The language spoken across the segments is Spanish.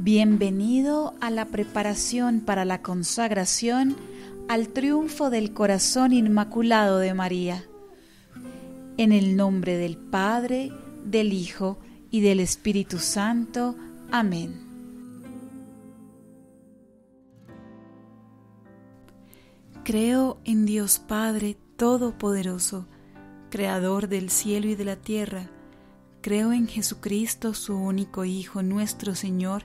Bienvenido a la preparación para la consagración al triunfo del corazón inmaculado de María. En el nombre del Padre, del Hijo y del Espíritu Santo. Amén. Creo en Dios Padre Todopoderoso, Creador del cielo y de la tierra. Creo en Jesucristo, su único Hijo, nuestro Señor,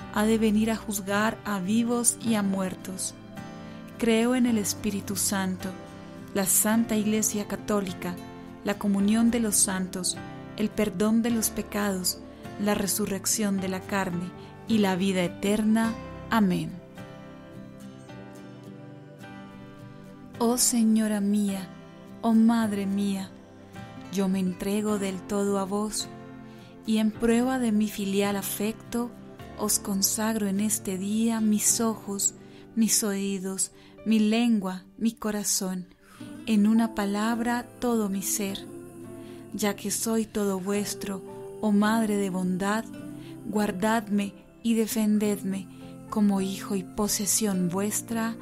ha de venir a juzgar a vivos y a muertos. Creo en el Espíritu Santo, la Santa Iglesia Católica, la comunión de los santos, el perdón de los pecados, la resurrección de la carne y la vida eterna. Amén. Oh Señora mía, oh Madre mía, yo me entrego del todo a vos y en prueba de mi filial afecto, os consagro en este día mis ojos, mis oídos, mi lengua, mi corazón, en una palabra todo mi ser. Ya que soy todo vuestro, oh Madre de bondad, guardadme y defendedme como hijo y posesión vuestra.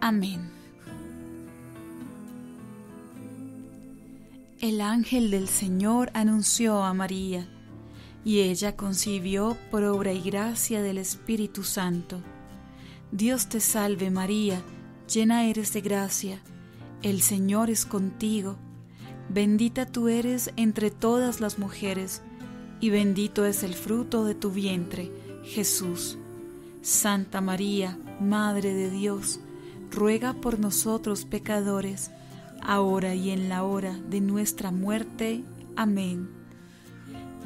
Amén. El ángel del Señor anunció a María y ella concibió por obra y gracia del Espíritu Santo. Dios te salve María, llena eres de gracia, el Señor es contigo, bendita tú eres entre todas las mujeres, y bendito es el fruto de tu vientre, Jesús. Santa María, Madre de Dios, ruega por nosotros pecadores, ahora y en la hora de nuestra muerte. Amén.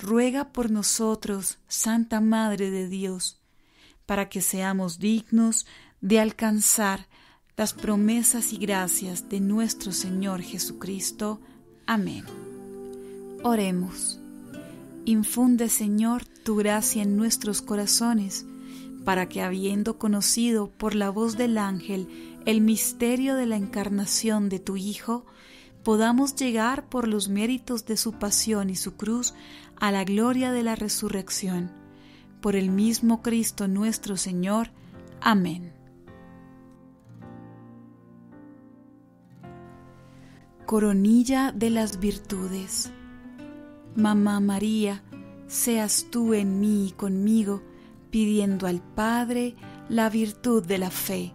ruega por nosotros, Santa Madre de Dios, para que seamos dignos de alcanzar las promesas y gracias de nuestro Señor Jesucristo. Amén. Oremos. Infunde, Señor, tu gracia en nuestros corazones, para que habiendo conocido por la voz del ángel el misterio de la encarnación de tu Hijo, podamos llegar por los méritos de su pasión y su cruz a la gloria de la resurrección. Por el mismo Cristo nuestro Señor. Amén. Coronilla de las virtudes. Mamá María, seas tú en mí y conmigo, pidiendo al Padre la virtud de la fe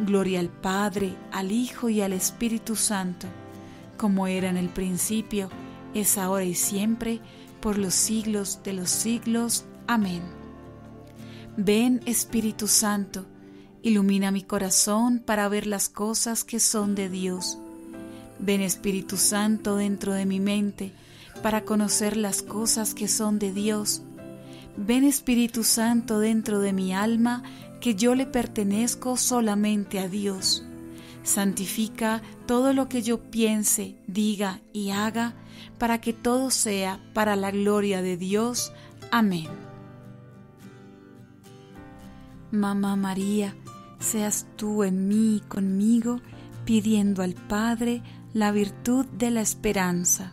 Gloria al Padre, al Hijo y al Espíritu Santo, como era en el principio, es ahora y siempre, por los siglos de los siglos. Amén. Ven Espíritu Santo, ilumina mi corazón para ver las cosas que son de Dios. Ven Espíritu Santo dentro de mi mente para conocer las cosas que son de Dios. Ven Espíritu Santo dentro de mi alma que yo le pertenezco solamente a Dios. Santifica todo lo que yo piense, diga y haga, para que todo sea para la gloria de Dios. Amén. Mamá María, seas tú en mí y conmigo, pidiendo al Padre la virtud de la esperanza.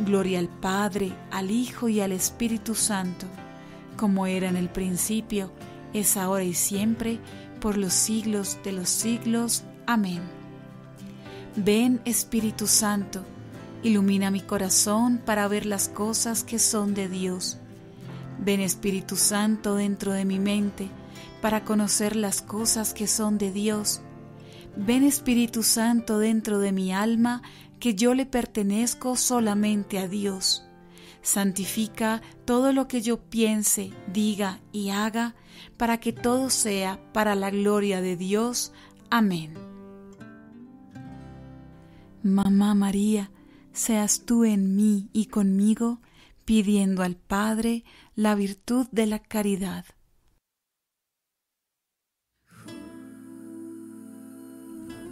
Gloria al Padre, al Hijo y al Espíritu Santo, como era en el principio, es ahora y siempre, por los siglos de los siglos. Amén. Ven Espíritu Santo, ilumina mi corazón para ver las cosas que son de Dios. Ven Espíritu Santo dentro de mi mente para conocer las cosas que son de Dios. Ven Espíritu Santo dentro de mi alma que yo le pertenezco solamente a Dios. Santifica todo lo que yo piense, diga y haga, para que todo sea para la gloria de Dios. Amén. Mamá María, seas tú en mí y conmigo, pidiendo al Padre la virtud de la caridad.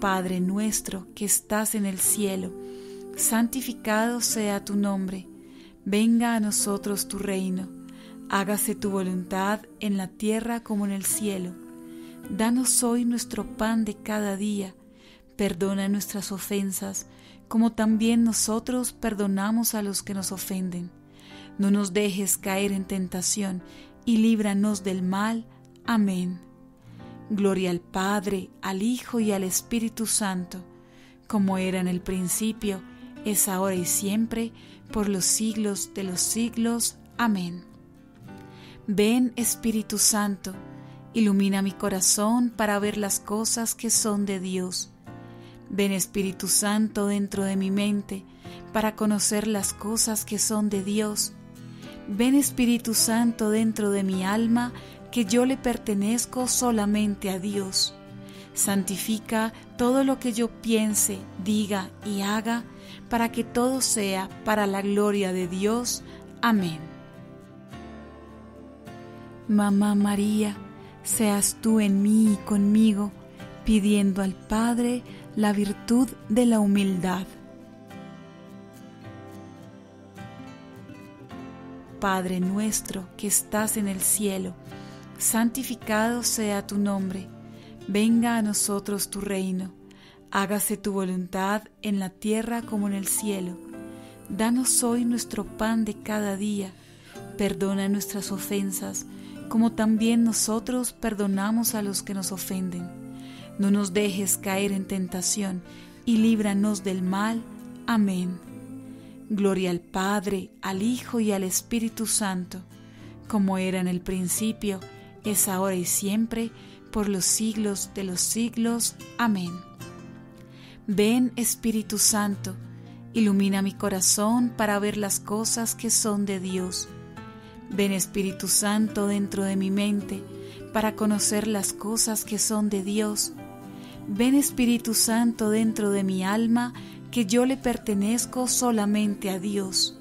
Padre nuestro que estás en el cielo, santificado sea tu nombre, venga a nosotros tu reino, hágase tu voluntad en la tierra como en el cielo. Danos hoy nuestro pan de cada día, perdona nuestras ofensas, como también nosotros perdonamos a los que nos ofenden. No nos dejes caer en tentación, y líbranos del mal. Amén. Gloria al Padre, al Hijo y al Espíritu Santo, como era en el principio, es ahora y siempre, por los siglos de los siglos. Amén. Ven Espíritu Santo, ilumina mi corazón para ver las cosas que son de Dios. Ven Espíritu Santo dentro de mi mente para conocer las cosas que son de Dios. Ven Espíritu Santo dentro de mi alma que yo le pertenezco solamente a Dios. Santifica todo lo que yo piense, diga y haga, para que todo sea para la gloria de Dios. Amén. Mamá María, seas tú en mí y conmigo, pidiendo al Padre la virtud de la humildad. Padre nuestro que estás en el cielo, santificado sea tu nombre, venga a nosotros tu reino, hágase tu voluntad en la tierra como en el cielo. Danos hoy nuestro pan de cada día, perdona nuestras ofensas, como también nosotros perdonamos a los que nos ofenden. No nos dejes caer en tentación, y líbranos del mal. Amén. Gloria al Padre, al Hijo y al Espíritu Santo, como era en el principio, es ahora y siempre, por los siglos de los siglos. Amén. Ven Espíritu Santo, ilumina mi corazón para ver las cosas que son de Dios. Ven Espíritu Santo dentro de mi mente para conocer las cosas que son de Dios. Ven Espíritu Santo dentro de mi alma que yo le pertenezco solamente a Dios.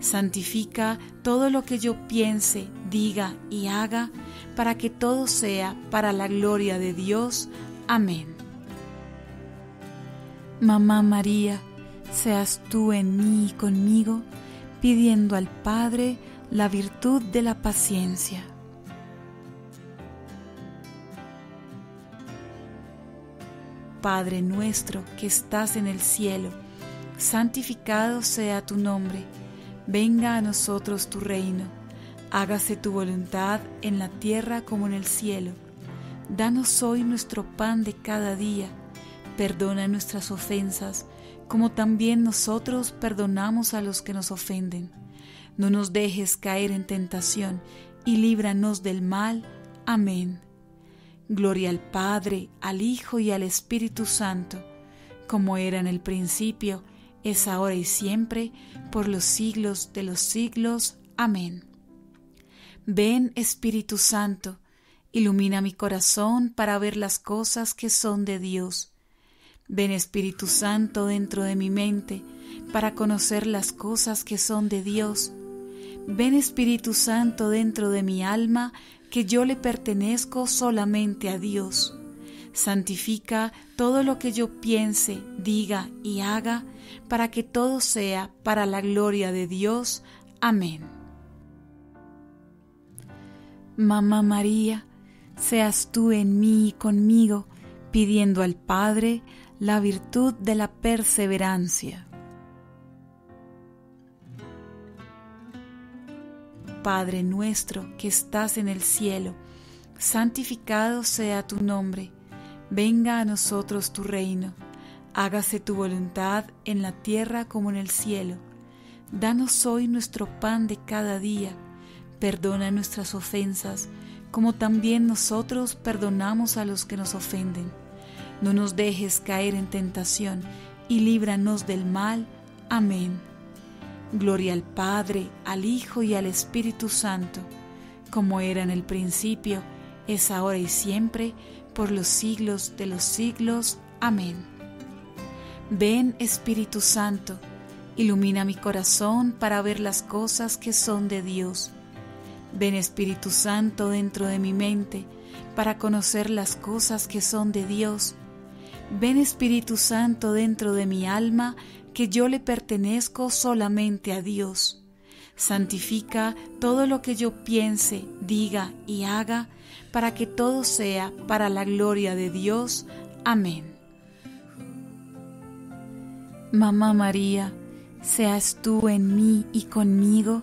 Santifica todo lo que yo piense, diga y haga, para que todo sea para la gloria de Dios. Amén. Mamá María, seas tú en mí y conmigo, pidiendo al Padre la virtud de la paciencia. Padre nuestro que estás en el cielo, santificado sea tu nombre, venga a nosotros tu reino, hágase tu voluntad en la tierra como en el cielo. Danos hoy nuestro pan de cada día, perdona nuestras ofensas, como también nosotros perdonamos a los que nos ofenden. No nos dejes caer en tentación, y líbranos del mal. Amén. Gloria al Padre, al Hijo y al Espíritu Santo, como era en el principio, es ahora y siempre, por los siglos de los siglos. Amén. Ven Espíritu Santo, ilumina mi corazón para ver las cosas que son de Dios. Ven Espíritu Santo dentro de mi mente para conocer las cosas que son de Dios. Ven Espíritu Santo dentro de mi alma que yo le pertenezco solamente a Dios. Santifica todo lo que yo piense, diga y haga, para que todo sea para la gloria de Dios. Amén. Mamá María, seas tú en mí y conmigo, pidiendo al Padre la virtud de la perseverancia. Padre nuestro que estás en el cielo, santificado sea tu nombre, venga a nosotros tu reino, hágase tu voluntad en la tierra como en el cielo. Danos hoy nuestro pan de cada día, perdona nuestras ofensas, como también nosotros perdonamos a los que nos ofenden. No nos dejes caer en tentación, y líbranos del mal. Amén. Gloria al Padre, al Hijo y al Espíritu Santo, como era en el principio, es ahora y siempre, por los siglos de los siglos. Amén. Ven Espíritu Santo, ilumina mi corazón para ver las cosas que son de Dios. Ven Espíritu Santo dentro de mi mente para conocer las cosas que son de Dios. Ven Espíritu Santo dentro de mi alma que yo le pertenezco solamente a Dios. Santifica todo lo que yo piense, diga y haga, para que todo sea para la gloria de Dios. Amén. Mamá María, seas tú en mí y conmigo,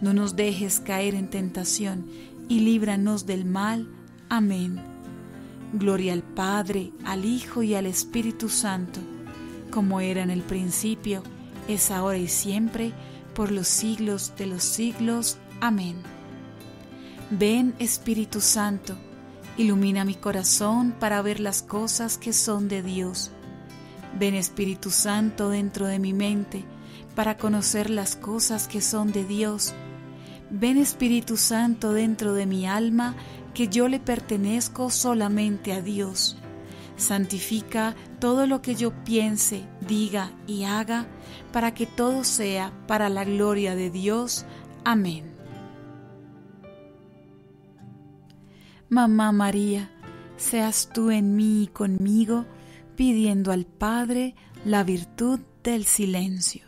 No nos dejes caer en tentación, y líbranos del mal. Amén. Gloria al Padre, al Hijo y al Espíritu Santo, como era en el principio, es ahora y siempre, por los siglos de los siglos. Amén. Ven Espíritu Santo, ilumina mi corazón para ver las cosas que son de Dios. Ven Espíritu Santo dentro de mi mente para conocer las cosas que son de Dios. Ven Espíritu Santo dentro de mi alma que yo le pertenezco solamente a Dios. Santifica todo lo que yo piense, diga y haga, para que todo sea para la gloria de Dios. Amén. Mamá María, seas tú en mí y conmigo, pidiendo al Padre la virtud del silencio.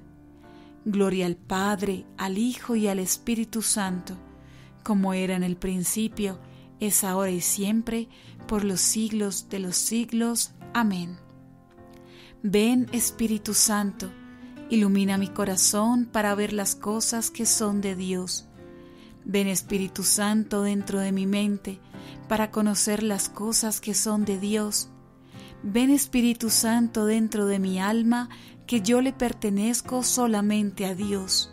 Gloria al Padre, al Hijo y al Espíritu Santo, como era en el principio, es ahora y siempre, por los siglos de los siglos. Amén. Ven Espíritu Santo, ilumina mi corazón para ver las cosas que son de Dios. Ven Espíritu Santo dentro de mi mente para conocer las cosas que son de Dios. Ven Espíritu Santo dentro de mi alma que yo le pertenezco solamente a Dios.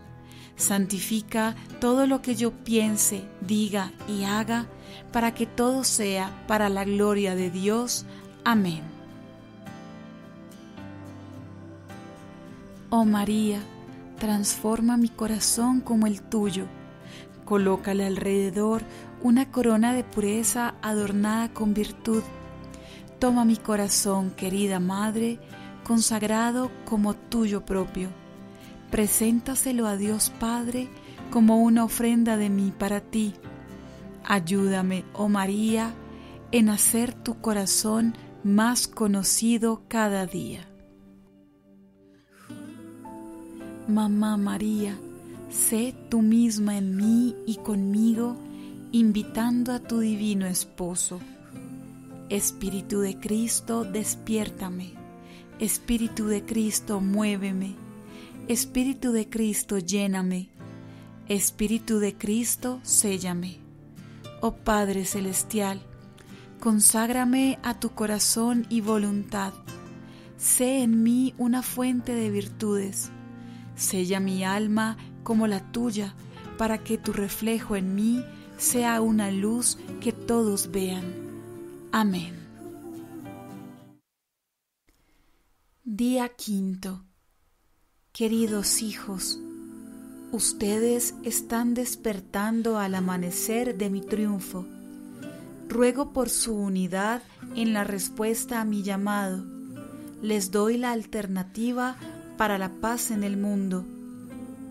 Santifica todo lo que yo piense, diga y haga para que todo sea para la gloria de Dios. Amén. Oh María, transforma mi corazón como el tuyo. Colócale alrededor una corona de pureza adornada con virtud. Toma mi corazón, querida Madre, consagrado como tuyo propio. Preséntaselo a Dios Padre como una ofrenda de mí para ti. Ayúdame, oh María, en hacer tu corazón más conocido cada día. Mamá María, sé tú misma en mí y conmigo, invitando a tu divino esposo. Espíritu de Cristo, despiértame. Espíritu de Cristo, muéveme. Espíritu de Cristo, lléname. Espíritu de Cristo, séllame. Oh Padre Celestial, conságrame a tu corazón y voluntad. Sé en mí una fuente de virtudes Sella mi alma como la tuya, para que tu reflejo en mí sea una luz que todos vean. Amén. Día quinto. Queridos hijos, ustedes están despertando al amanecer de mi triunfo. Ruego por su unidad en la respuesta a mi llamado. Les doy la alternativa para la paz en el mundo.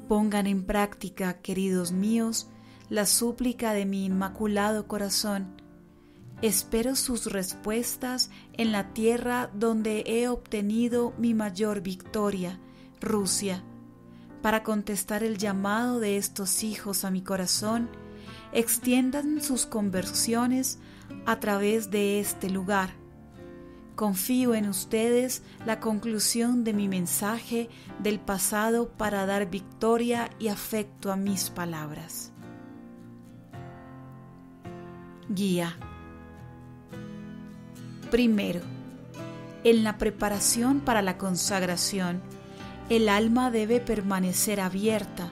Pongan en práctica, queridos míos, la súplica de mi inmaculado corazón. Espero sus respuestas en la tierra donde he obtenido mi mayor victoria, Rusia. Para contestar el llamado de estos hijos a mi corazón, extiendan sus conversiones a través de este lugar Confío en ustedes la conclusión de mi mensaje del pasado para dar victoria y afecto a mis palabras. Guía. Primero, en la preparación para la consagración, el alma debe permanecer abierta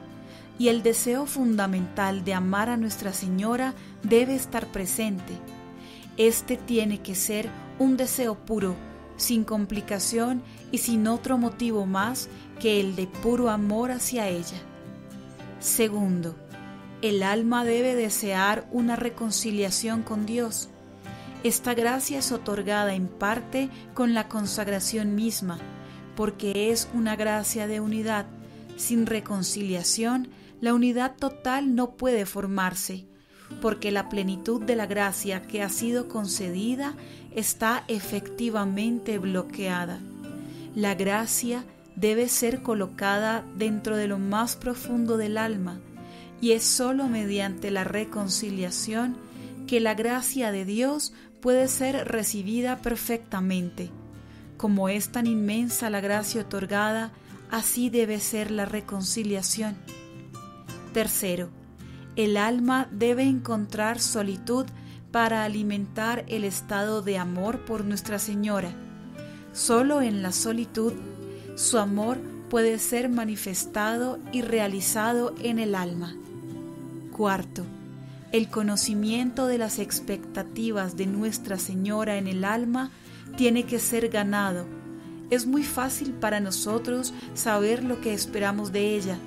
y el deseo fundamental de amar a Nuestra Señora debe estar presente. Este tiene que ser un deseo puro, sin complicación y sin otro motivo más que el de puro amor hacia ella. Segundo, el alma debe desear una reconciliación con Dios. Esta gracia es otorgada en parte con la consagración misma, porque es una gracia de unidad. Sin reconciliación, la unidad total no puede formarse porque la plenitud de la gracia que ha sido concedida está efectivamente bloqueada. La gracia debe ser colocada dentro de lo más profundo del alma y es sólo mediante la reconciliación que la gracia de Dios puede ser recibida perfectamente. Como es tan inmensa la gracia otorgada, así debe ser la reconciliación. Tercero, el alma debe encontrar solitud para alimentar el estado de amor por Nuestra Señora. Solo en la solitud su amor puede ser manifestado y realizado en el alma. Cuarto, el conocimiento de las expectativas de Nuestra Señora en el alma tiene que ser ganado. Es muy fácil para nosotros saber lo que esperamos de ella,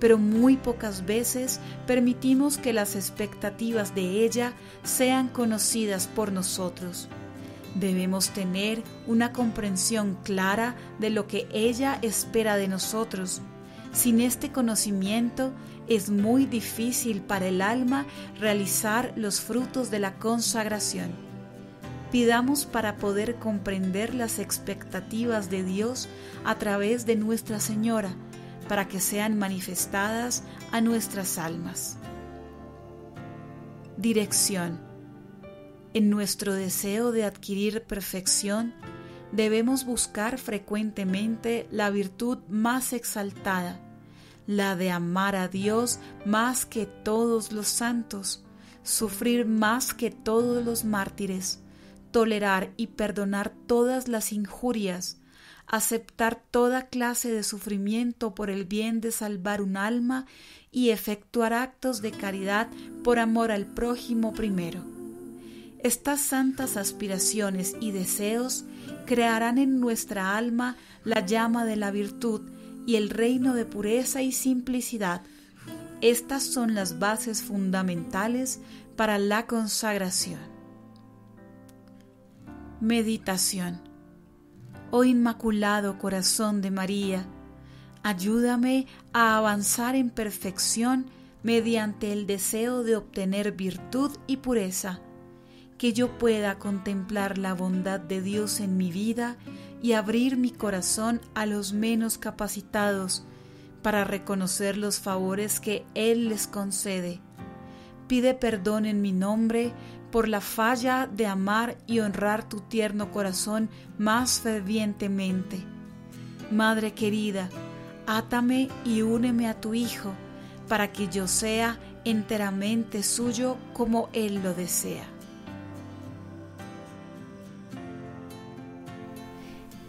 pero muy pocas veces permitimos que las expectativas de ella sean conocidas por nosotros. Debemos tener una comprensión clara de lo que ella espera de nosotros. Sin este conocimiento es muy difícil para el alma realizar los frutos de la consagración. Pidamos para poder comprender las expectativas de Dios a través de Nuestra Señora, para que sean manifestadas a nuestras almas. Dirección. En nuestro deseo de adquirir perfección, debemos buscar frecuentemente la virtud más exaltada, la de amar a Dios más que todos los santos, sufrir más que todos los mártires, tolerar y perdonar todas las injurias, aceptar toda clase de sufrimiento por el bien de salvar un alma y efectuar actos de caridad por amor al prójimo primero. Estas santas aspiraciones y deseos crearán en nuestra alma la llama de la virtud y el reino de pureza y simplicidad. Estas son las bases fundamentales para la consagración. Meditación Oh Inmaculado Corazón de María, ayúdame a avanzar en perfección mediante el deseo de obtener virtud y pureza, que yo pueda contemplar la bondad de Dios en mi vida y abrir mi corazón a los menos capacitados para reconocer los favores que Él les concede. Pide perdón en mi nombre por la falla de amar y honrar tu tierno corazón más fervientemente. Madre querida, átame y úneme a tu Hijo, para que yo sea enteramente suyo como Él lo desea.